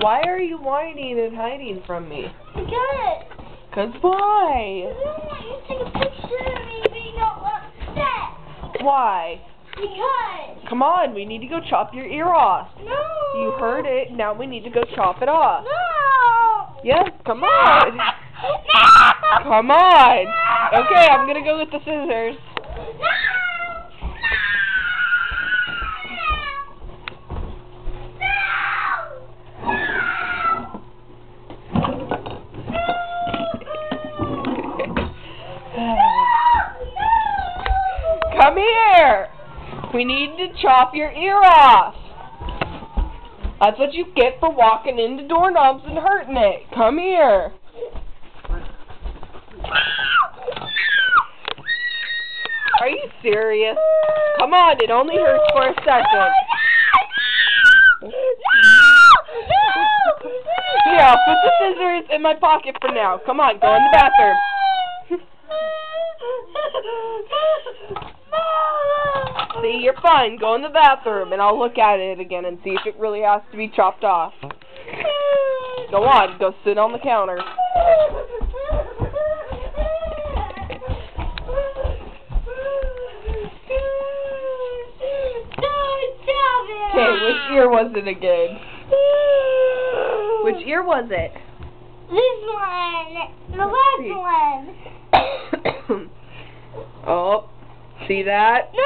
Why are you whining and hiding from me? Because Cause why? I don't want you to take a picture of me being all upset. Why? Because Come on, we need to go chop your ear off. no. You heard it, now we need to go chop it off. No. Yes, come on. No. Come on. Okay, I'm gonna go with the scissors. Come here. We need to chop your ear off. That's what you get for walking into doorknobs and hurting it. Come here. Are you serious? Come on, it only hurts for a second. Here, I'll put the scissors in my pocket for now. Come on, go in the bathroom. See, you're fine. Go in the bathroom, and I'll look at it again and see if it really has to be chopped off. Go on, go sit on the counter. Okay, which ear was it again? Which ear was it? This one. The last one. oh, see that? No!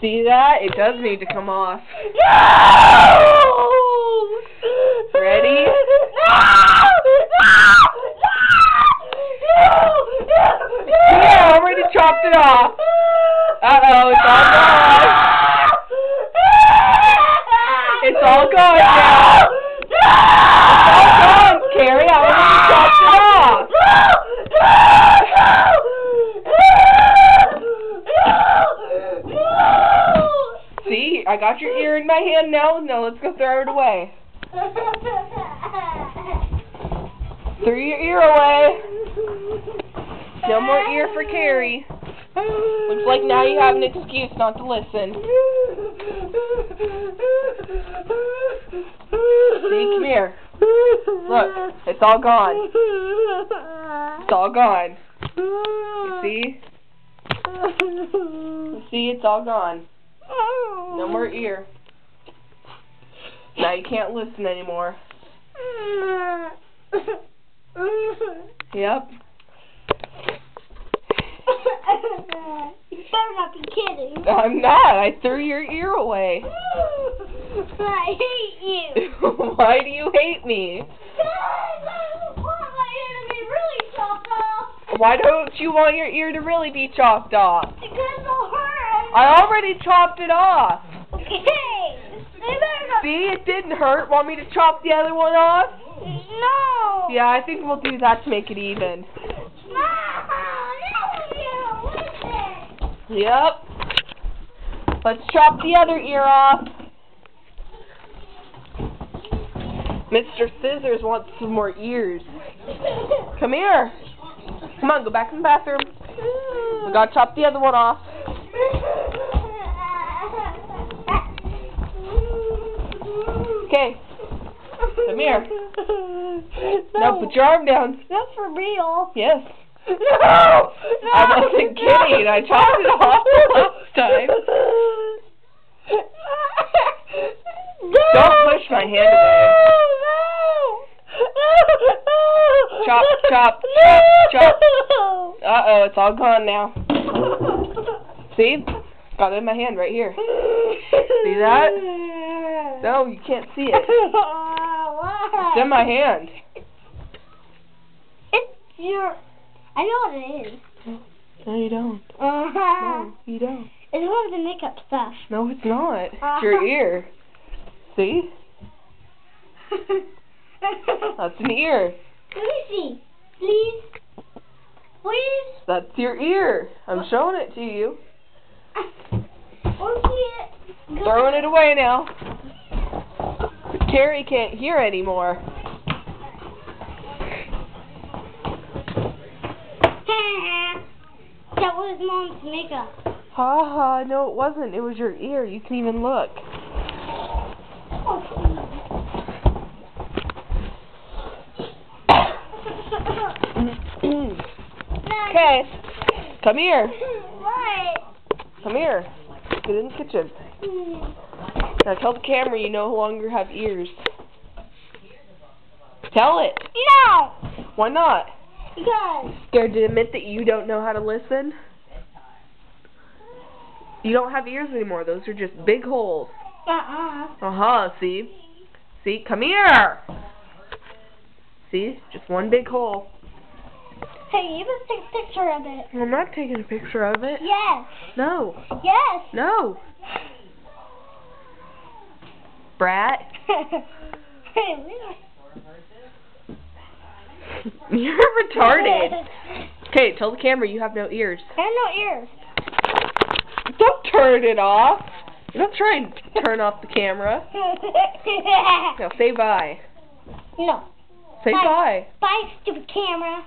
See that? It does need to come off. No! Ready? No! No! No! Yeah, I already chopped it off. Uh-oh, it's all gone. It's all gone now. It's all gone, Kerry. I already chopped it off. See, I got your ear in my hand now. Now let's go throw it away. Throw your ear away. No more ear for Kerry. Looks like now you have an excuse not to listen. See, come here. Look, it's all gone. It's all gone. You see? You see, it's all gone. No more ear. Now you can't listen anymore. Yep. You better not be kidding. I'm not. I threw your ear away. I hate you. Why do you hate me? I want my ear to be really chopped off. Why don't you want your ear to really be chopped off? Because it'll hurt. I already chopped it off. Okay. They better not. See, it didn't hurt. Want me to chop the other one off? No. Yeah, I think we'll do that to make it even. No. No. Yep. Let's chop the other ear off. Mr. Scissors wants some more ears. Come here. Come on, go back in the bathroom. We gotta chop the other one off. Okay. Come here. Now put your arm down. That's for real. Yes. No! no! I wasn't kidding. I chopped it off the last time. Don't push my hand away. Chop, chop, chop, chop. Uh oh, it's all gone now. See? Got it in my hand right here. See that? No, you can't see it. It's in my hand. It's your. I know what it is. No, you don't. Uh-huh. No, you don't. It's one of the makeup stuff. No, it's not. It's your ear. See? That's an ear. Let me see. Please. Please. That's your ear. I'm showing it to you. Or see it. Throwing it away now. Terry can't hear anymore. that was mom's makeup. Ha ha, no it wasn't. It was your ear. You can even look. Okay. Come here. What? Come here. Get in the kitchen. Hmm. Now tell the camera you no longer have ears. Tell it. No! Why not? Because. Scared to admit that you don't know how to listen? You don't have ears anymore. Those are just big holes. Uh-uh. Uh-huh, see? See? Come here! See? Just one big hole. Hey, you can take a picture of it. I'm not taking a picture of it. Yes. No. Yes. No. Brat. You're retarded. Okay, tell the camera you have no ears. I have no ears. Don't turn it off. Don't try and turn off the camera. Now say bye. no. Say Bye. bye. Bye, stupid camera.